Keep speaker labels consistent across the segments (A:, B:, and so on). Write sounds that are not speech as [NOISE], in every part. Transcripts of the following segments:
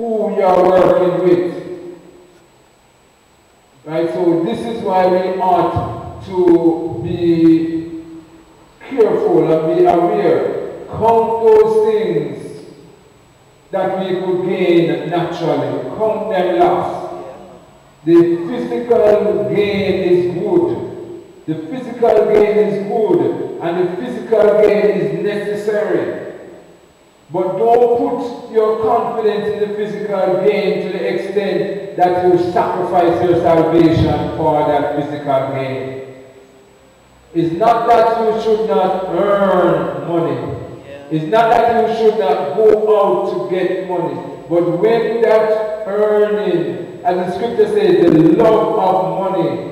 A: who you are working with. Right, so this is why we ought to be careful and be aware. Count those things that we could gain naturally. Count them lost. The physical gain is good. The physical gain is good. And the physical gain is necessary. But don't put your confidence in the physical gain to the extent that you sacrifice your salvation for that physical gain. It's not that you should not earn money. It's not that you should not go out to get money. But when that earning, as the scripture says, the love of money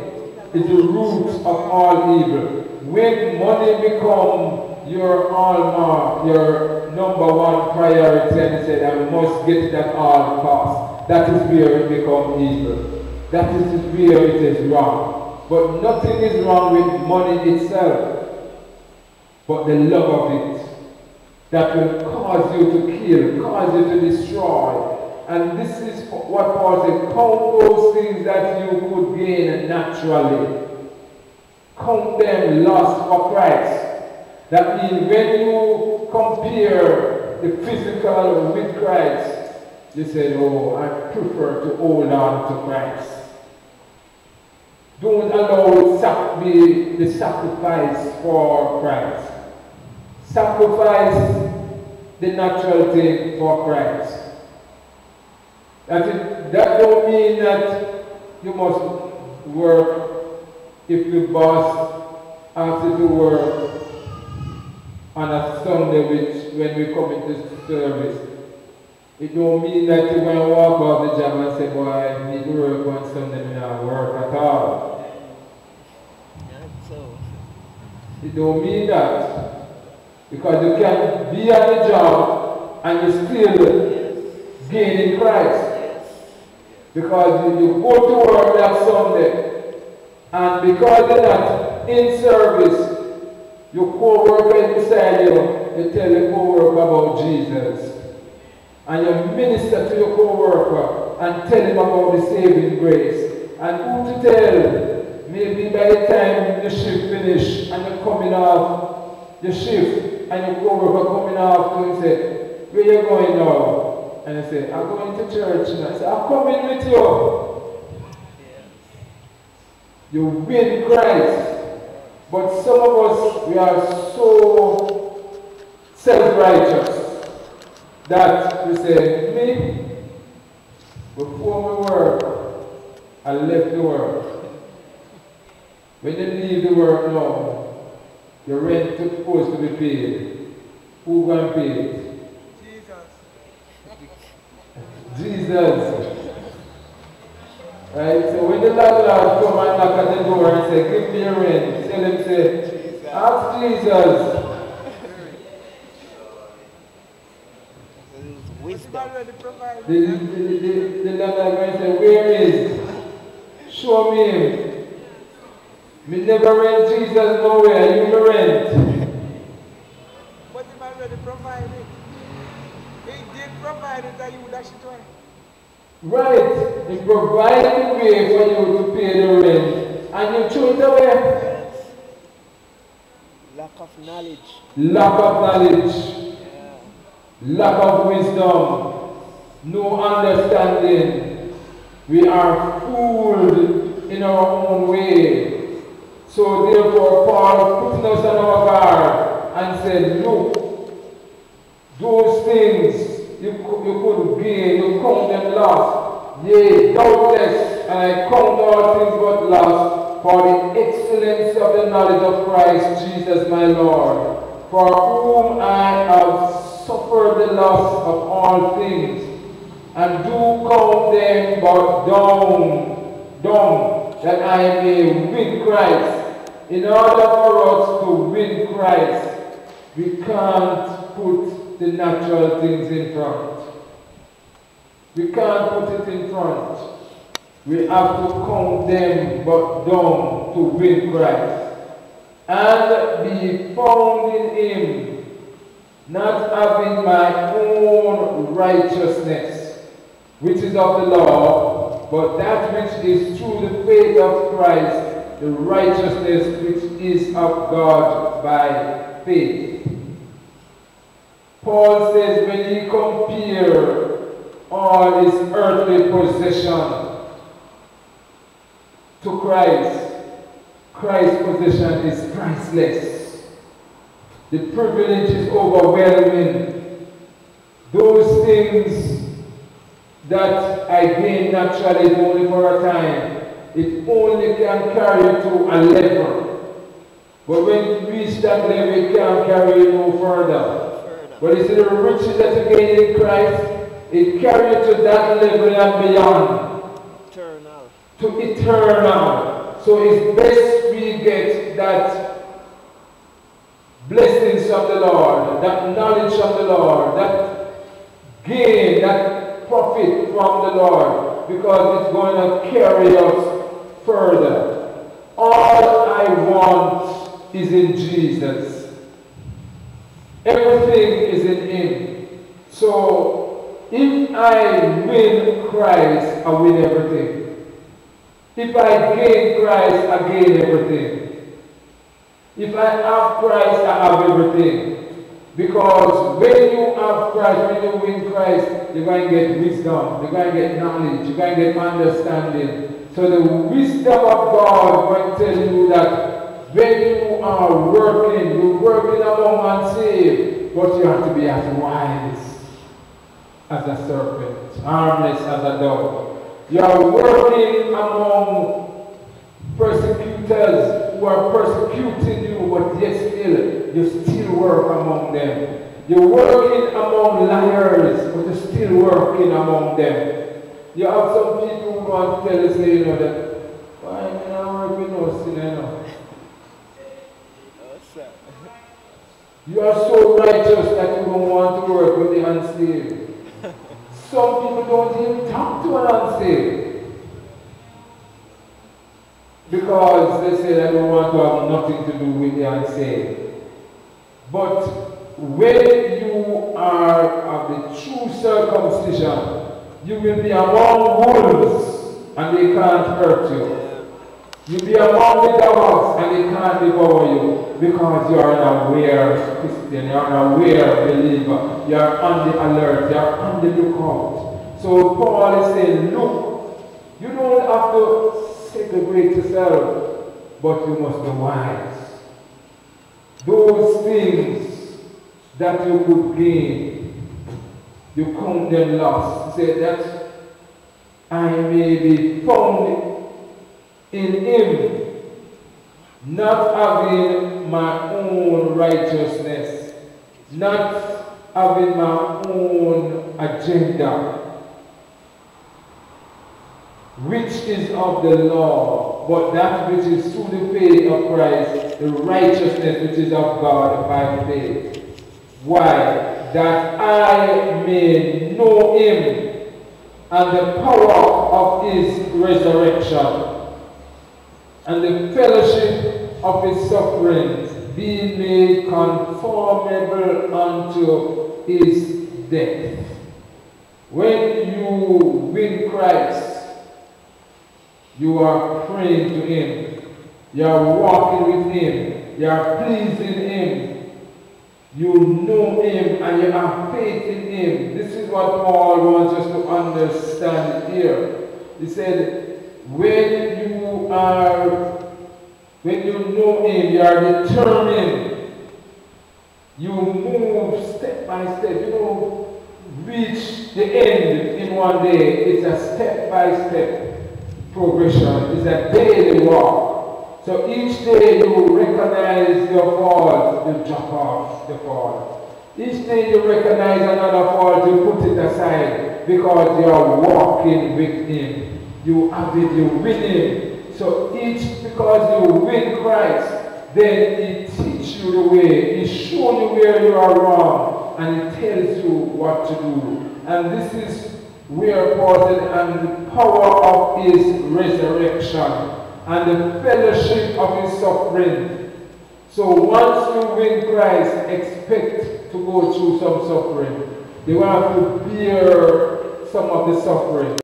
A: is the root of all evil. When money becomes your hallmark, your number one priority, and say, I must get it at all costs, that is where it becomes evil. That is where it is wrong. But nothing is wrong with money itself, but the love of it that will cause you to kill, cause you to destroy. And this is what Paul said, count those things that you could gain naturally. Count them lost for Christ. That means when you compare the physical with Christ, you say, oh, I prefer to hold on to Christ. Don't allow sac- be the sacrifice for Christ. Sacrifice the natural thing for Christ. That, it, that don't mean that you must work if the boss asks you to work Sunday which when we come into service. It don't mean that going to walk off the job and say, boy, I need to work on Sunday and not work at all. So It don't mean that. Because you can be at the job and you still gain in Christ. Because you, you go to work that Sunday and because you're not in service, your co-worker beside you, you tell your co-worker about Jesus. And you minister to your co-worker and tell him about the saving grace. And who to tell? Maybe by the time the shift finish and you're coming off your shift and your co-worker coming off to and say, where you going now? And I say, I'm going to church. And I say, I'm coming with you. You win Christ. But some of us, we are so self-righteous that we say, me, before we work, I left the world. When you leave the world now, your rent is supposed to be paid. Who going to pay it? Jesus. [LAUGHS] Jesus. Right? So when the landlord come and knock at the door and say, give me rent, tell him, say, ask Jesus.
B: Wisdom.
A: The, the, the, the, landlord going to say, where is? Show me. Me never rent Jesus nowhere, you me rent.
B: But he already provided. He did provide it that you would actually try.
A: Right. He provided the way for you to pay the rent. And you threw it away.
B: Lack of knowledge.
A: Lack of knowledge.
B: Yeah.
A: lack of wisdom, no understanding. We are fooled in our own way. So therefore, Paul put us on our guard and said, look, those things you, you could gain, you count them lost. Yea, doubtless, I count all things but lost for the excellence of the knowledge of Christ Jesus my Lord, for whom I have suffered the loss of all things, and do count them but dung, dung, that I may win Christ. In order for us to win Christ, we can't put the natural things in front. We can't put it in front. We have to them but down to win Christ. And be found in Him, not having my own righteousness, which is of the law, but that which is through the faith of Christ, the righteousness which is of God by faith. Paul says when he compare all his earthly possession to Christ, Christ's possession is priceless. The privilege is overwhelming. Those things that I gain naturally only for a time, it only can carry you to a level. But when you reach that level, it can't carry you no further. But it's the riches that you gain in Christ, it carries you to that level and beyond. Eternal. To eternal. So it's best we get that blessings of the Lord, that knowledge of the Lord, that gain, that profit from the Lord, because it's going to carry us further. All I want is in Jesus. Everything is in Him. So if I win Christ, I win everything. If I gain Christ, I gain everything. If I have Christ, I have everything. Because when you have Christ, when you win Christ, you're going to get wisdom, you're going to get knowledge, you're going to get understanding. So the wisdom of God will tell you that when you are working, you're working among unsaved, but you have to be as wise as a serpent, harmless as a dove. You are working among persecutors who are persecuting you, but yet still, you still work among them. You're working among liars, but you're still working among them. You have some people who want to tell us, you know, that, why am I working no sin, you are so righteous that you don't want to work with the unsaved. [LAUGHS] Some people don't even talk to an unsaved. Because they say they don't want to have nothing to do with the unsaved. But when you are of the true circumcision, you will be among wolves and they can't hurt you. You'll be among the dogs and they can't devour you because you are an aware Christian, you are an aware believer, you are on the alert, you are on the lookout. So Paul is saying, look, you don't have to segregate yourself, but you must be wise. Those things that you could gain, you count them lost. Say that I may be found in him not having my own righteousness, not having my own agenda, which is of the law, but that which is through the faith of Christ, the righteousness which is of God by faith. Why? That I may know him and the power of his resurrection and the fellowship of his sufferings, being made conformable unto his death. When you win Christ, you are praying to him. You are walking with him. You are pleasing him. You know him and you have faith in him. This is what Paul wants us to understand here. He said, when you are, when you know Him, you are determined. You move step by step. You don't reach the end in one day. It's a step by step progression. It's a daily walk. So each day you recognize your fault, you drop off the fault. Each day you recognize another fault, you put it aside because you are walking with Him you have it, you win him. So each, because you win Christ, then he teach you the way, he show you where you are wrong, and he tells you what to do. And this is where Paul said, and the power of his resurrection, and the fellowship of his suffering. So once you win Christ, expect to go through some suffering. You have to bear some of the suffering.